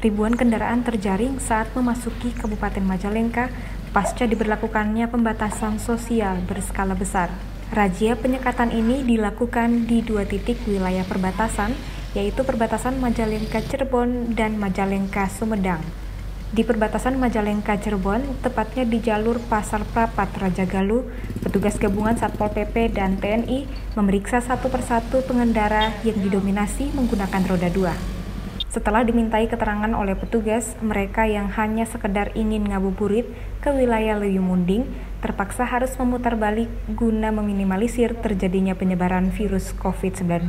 ribuan kendaraan terjaring saat memasuki Kabupaten Majalengka pasca diberlakukannya pembatasan sosial berskala besar. Razia penyekatan ini dilakukan di dua titik wilayah perbatasan, yaitu perbatasan Majalengka Cirebon dan Majalengka Sumedang. Di perbatasan Majalengka Cirebon, tepatnya di jalur Pasar Prapat Raja Galuh, petugas gabungan Satpol PP dan TNI memeriksa satu persatu pengendara yang didominasi menggunakan roda dua. Setelah dimintai keterangan oleh petugas, mereka yang hanya sekedar ingin ngabuburit ke wilayah Leyumunding terpaksa harus memutar balik guna meminimalisir terjadinya penyebaran virus COVID-19.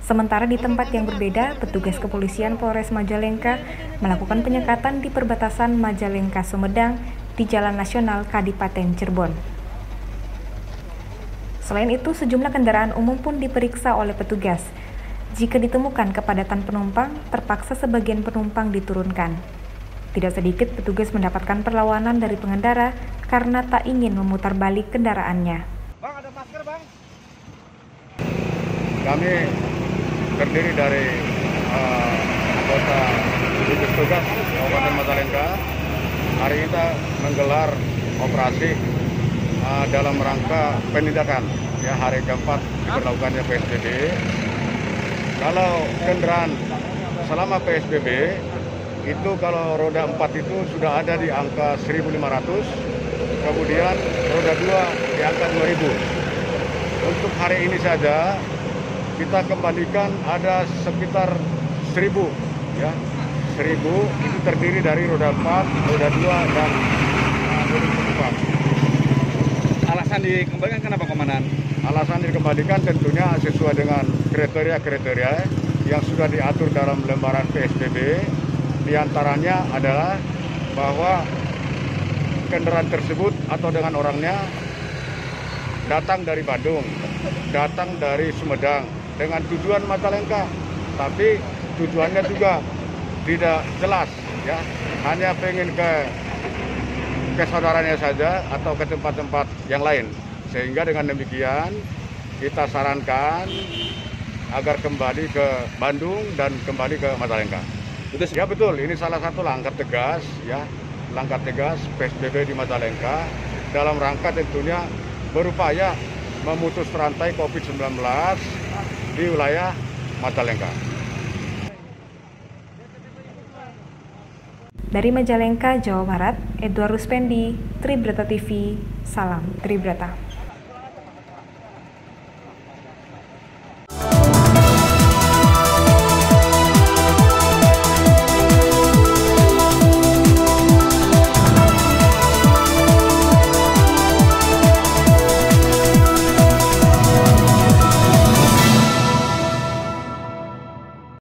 Sementara di tempat yang berbeda, petugas kepolisian Polres Majalengka melakukan penyekatan di perbatasan Majalengka Sumedang di Jalan Nasional Kadipaten Cirebon. Selain itu, sejumlah kendaraan umum pun diperiksa oleh petugas jika ditemukan kepadatan penumpang, terpaksa sebagian penumpang diturunkan. Tidak sedikit petugas mendapatkan perlawanan dari pengendara karena tak ingin memutar balik kendaraannya. Bang, ada masker, Bang? Kami terdiri dari uh, anggota gugus tugas Kabupaten Majalengka. Hari ini kita menggelar operasi uh, dalam rangka penindakan ya hari keempat diberlakukannya PSBB kalau kendaraan selama PSBB itu kalau roda 4 itu sudah ada di angka 1.500, kemudian roda 2 di angka 2.000. Untuk hari ini saja kita kembalikan ada sekitar 1.000 ya. 1.000 itu terdiri dari roda 4, roda 2 dan uh, roda 4. Alasan dikembalikan kenapa Komandan? Dikembalikan tentunya sesuai dengan kriteria-kriteria yang sudah diatur dalam lembaran PSBB. Di antaranya adalah bahwa kendaraan tersebut atau dengan orangnya datang dari Bandung, datang dari Sumedang dengan tujuan Majalengka, tapi tujuannya juga tidak jelas ya, hanya pengen ke ke saudaranya saja atau ke tempat-tempat yang lain. Sehingga dengan demikian kita sarankan agar kembali ke Bandung dan kembali ke Majalengka. Itu ya betul, ini salah satu langkah tegas ya, langkah tegas PSBB di Majalengka dalam rangka tentunya berupaya memutus rantai COVID-19 di wilayah Majalengka. Dari Majalengka, Jawa Barat, Edward Ruspendi, Tribrata TV, salam Tribrata.